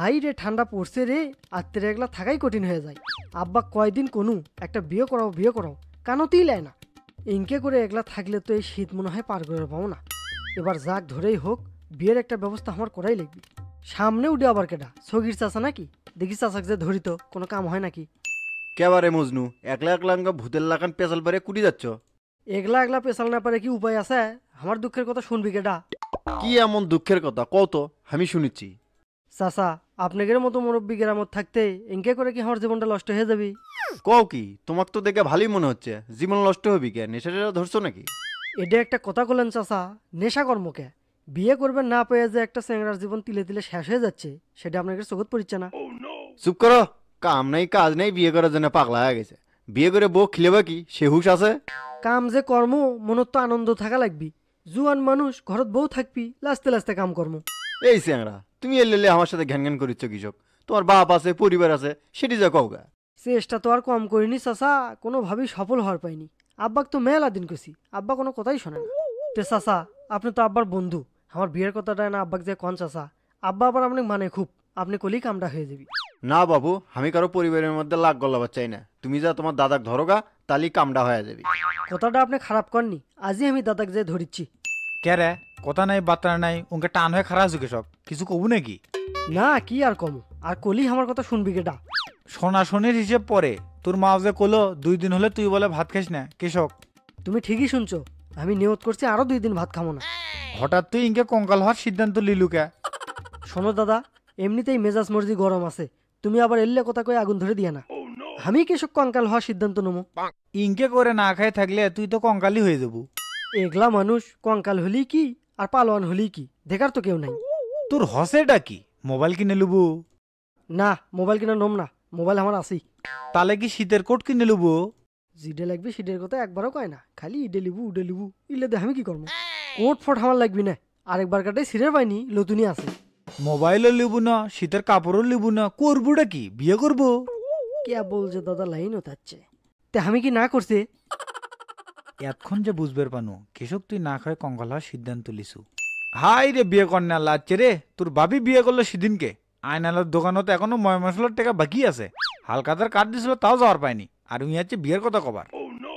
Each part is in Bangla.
হাই রে ঠান্ডা পড়ছে রে আত্মীয় একলা থাকাই কঠিন হয়ে যায়। আব্বা কয়দিন কোনো একটা বিয়ে করাও বিয়ে করাও কানতেই লেয় না। ইনকে করে একলা থাকলে তো এই শীত মনে হয় পার করে পাবো না। এবার যাক ধরেই হোক বিয়ের একটা ব্যবস্থা আমার করাই লাগবে। সামনে উঠে আবার কেটা সগির চাচা নাকি? দেখি চাচাক যে ধরিত কোনো কাম হয় নাকি? কেবারে মজনু একলা একলা আঙ্গা ভূতের লাগান পেশাল পারে কুটি যাচ্ছ? এগলা একলা পেশাল না পারে কি উপায় আছে? আমার দুঃখের কথা শুনবি কেডা? কি এমন দুঃখের কথা? কত আমি শুনেছি চাচা আপনাদের মতো মুরব্বী গ্রামত থাকতে ইনকে করে কি আমার জীবনটা নষ্ট হয়ে যাবে? কও কি তোমাক তো দেখে ভালোই মনে হচ্ছে। জীবন নষ্ট হবি কে? নেশাটা ধরছো নাকি? এটা একটা কথা বললেন চাচা নেশা কর্মকে বিয়ে করবেন না পেয়ে যে একটা চেংড়ার জীবন তিলে তিলে শেষ হয়ে যাচ্ছে সেটা আপনাদের চোখত পড়ছে না। চুপ করো কাম নাই কাজ নাই বিয়ে করার জন্য পাগলা হয়ে গেছে। বিয়ে করে বউ খিলেবা কি? সে হুশ আছে? কাম যে কর্ম মনত তো আনন্দ থাকা লাগবি। জুয়ান মানুষ ঘরত বউ থাকবি লাস্তে লাস্তে কাম কর্ম। এই স্যাংরা তুমি এলে আমার সাথে ঘ্যান ঘ্যান করিচ্ছ কৃষক। তোমার বাপ আছে পরিবার আছে সেটি যা কও গা। চেষ্টা তো আর কম করিনি চাচা। কোনোভাবেই সফল হওয়ার পাইনি। আব্বাক তো মেলা দিন কছি আব্বা কোনো কথাই শোনে না। তে চাচা আপনি তো আব্বার বন্ধু। আমার বিয়ের কথাটা না আব্বাক যে কন চাচা। আব্বা আবার আপনি মানে খুব। আপনি কলেই কামটা হয়ে যাবি। না বাবু আমি কারও পরিবারের মধ্যে লাগ গল্লাবার চাই না। তুমি যা তোমার দাদাক ধরো গা তালি কামডা হয়ে যাবি। কথাটা আপনি খারাপ করনি আজই আমি দাদাক যে ধরিচ্ছি। কে রে? কথা নাই বার্তা নাই উনকে টান হয়ে খারাপ হচ্ছে সব কিছু কবু নাকি? না কি আর কম? আর কলি আমার কথা শুনবি কেটা সোনাশনির হিসেব পরে তোর মা যে কলো দুই দিন হলে তুই বলে ভাত খাইস না কেশক তুমি ঠিকই শুনছো। আমি নিয়ত করছি আরও দুই দিন ভাত খাব না। হঠাৎ তুই ইনকে কঙ্কাল হওয়ার সিদ্ধান্ত লিলু কে? শোনো দাদা এমনিতেই মেজাজ মর্জি গরম আছে। তুমি আবার এললে কথা কয়ে আগুন ধরে দিয়ে না। আমি কেসব কঙ্কাল হওয়ার সিদ্ধান্ত নেব ইনকে করে না খাই থাকলে তুই তো কঙ্কালই হয়ে যাবু। এগলা মানুষ কঙ্কাল হলেই কি? আর পালোয়ান হলেই কি? দেখার তো কেউ নাই। তোর হসেটা কি? মোবাইল কিনে লুবু? না মোবাইল কিনা নম না। মোবাইল আমার আছেই। তাহলে কি শীতের কোট কিনে লুবু? জিডে লাগবে সিডের কথা একবারও কয় না। খালি ইডে লিবু উডে লিবু। ইলে দে আমি কি করব? কোট ফোট আমার লাগবি না। আরেকবার কাটাই সিরের পাইনি লতুনি আছে। মোবাইলও লিবু না শীতের কাপড়ও লিবু না। করবুটা কি? বিয়ে করব? কে বলছে দাদা লাইন হতাচ্ছে তে আমি কি না করছে? এতক্ষণ যে বুঝবার পানু কৃষক তুই না খায় কঙ্কাল হওয়ার সিদ্ধান্ত লিছু। হাই রে বিয়ে কর না লাচ্ছে রে তোর বাবি বিয়ে করল সেদিনকে। আয়নালার দোকানত এখনও ময় মশলার টাকা বাকি আছে। হালকাতার কাঠ দিছিল তাও যাওয়ার পায়নি। আর উই হচ্ছে বিয়ের কথা কবার।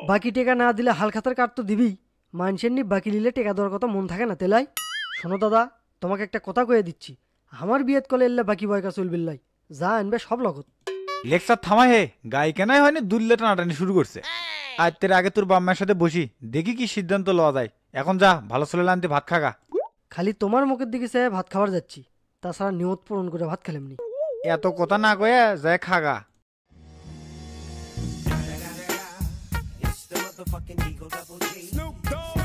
বাকি টেকা না দিলে হালখাতার কার্ড তো দিবি। মানুষের নি বাকি নিলে টেকা দেওয়ার কথা মন থাকে না তেলাই। শোনো দাদা তোমাকে একটা কথা কয়ে দিচ্ছি। আমার বিয়েত কলে এলে বাকি বয় বয়কা চলবিল্লাই যা আনবে সব লগত। লেকচার থামা হে গাই কেনাই হয়নি দুললে টানাটানি শুরু করছে। আজ তোর আগে তোর বাম্মার সাথে বসি দেখি কি সিদ্ধান্ত লওয়া যায় এখন যা ভালো ছেলে আনতে ভাত খাগা খালি তোমার মুখের দিকে সে ভাত খাবার যাচ্ছি তাছাড়া নিয়ত পূরণ করে ভাত খেলেমনি এত কথা না কয়ে যায় খাগা. Snoop Dogg.